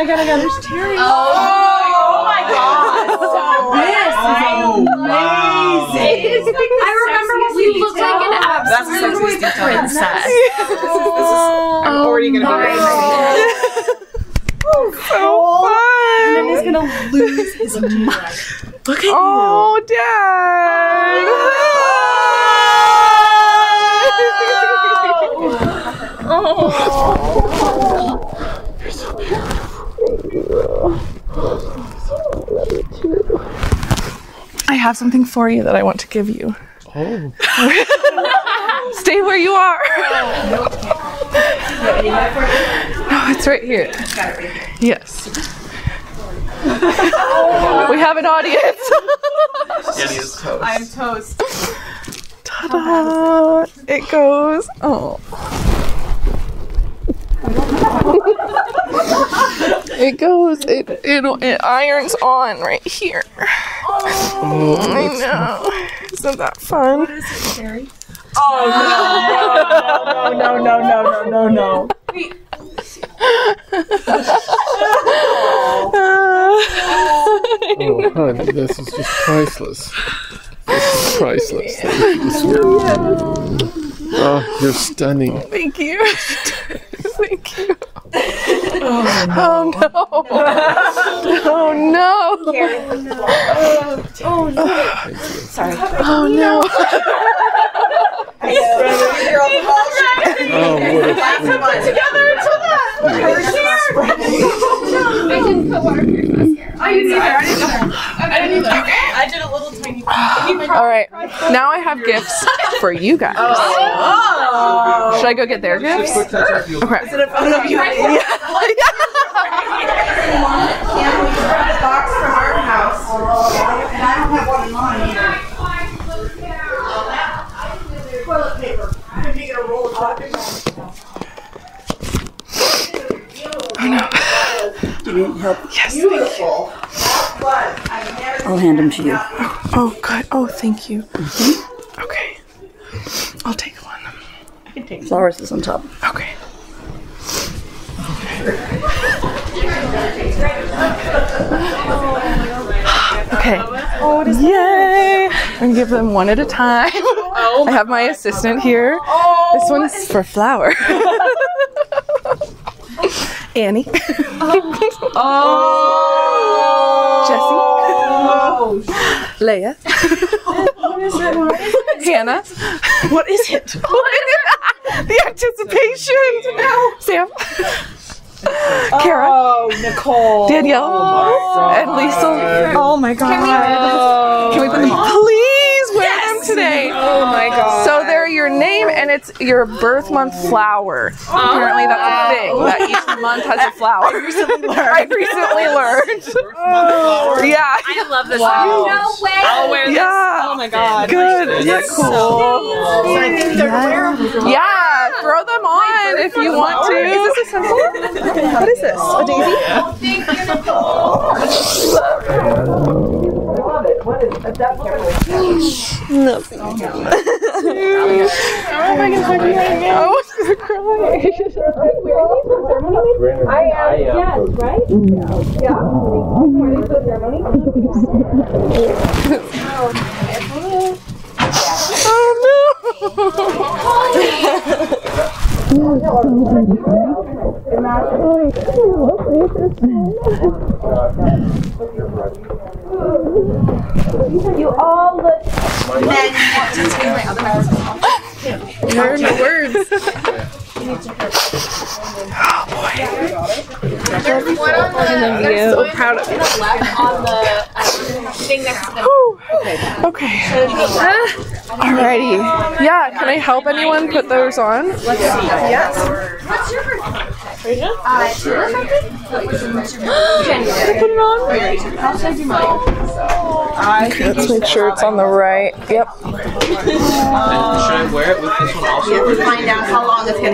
Oh my god, I got there's Terry. Oh, my god. Oh, this oh, wow. amazing. I remember you look like an absolute That's princess. Oh, I'm already gonna be oh right so fun. Gonna lose his mind. Look at oh, you. Dad. Oh, Dad. Oh. have something for you that I want to give you. Oh. Stay where you are. No, it's right here. Yes. we have an audience. Toast. I'm toast. Ta-da! It goes. Oh. it goes. It, it it irons on right here. Oh, I know. Isn't that fun? What is it, Sherry? Oh no! No! No! No! No! No! No! no. Wait. oh, honey, this is just priceless. This is priceless. Thank you. Oh, you're stunning. Thank you. Oh no. Oh no. oh no. Oh no. Sorry. Oh no. Oh, what a together until that. I didn't put water on oh, I didn't either. I didn't either. I did a little tiny. All right. Now I have gifts for you guys. Oh. Should I go get their gifts? Okay. box from our house, and I don't have one in mine either. Toilet paper. I can make it a roll of toilet paper. Do you need help? Yes. Beautiful. But I've never I'll hand them to you. Oh, oh good. Oh, thank you. Okay. I'll take one. Flowers is on top. Okay. Okay. Yay! I'm gonna give them one at a time. I have my assistant here. This one's for Flower. Annie. Oh. Jessie. Leia. Hannah. What is it? the anticipation. Sam. Kara. Oh, Nicole. Danielle. Oh, and Lisa. Oh my god. Can we put them? On? Please wear them today. Oh my god. So they're your name and it's your birth month flower. Apparently that's a thing oh. that each month has a flower. I recently learned. I recently learned. Yeah. I love this. Wow. No way. I'll wear this. Yeah. Oh my god. Good. Yeah, cool. So I think they're wearable. Yeah, throw it if you want to. Is this a symbol? what is this? A daisy? Thank you, Nicole. What is that? Lovely. Oh, my I'm crying. Where are these ceremony? I am. Yes, right? Yeah. Yeah. Were these ceremony? You all look magnificent. You're in the words. Oh boy. There's one on the, I'm so proud of you left on the Okay. Alrighty. Yeah, can I help anyone put those on? Okay, let's make sure it's on the right. Yep. Should I wear it with this one also? Find out how long it's gonna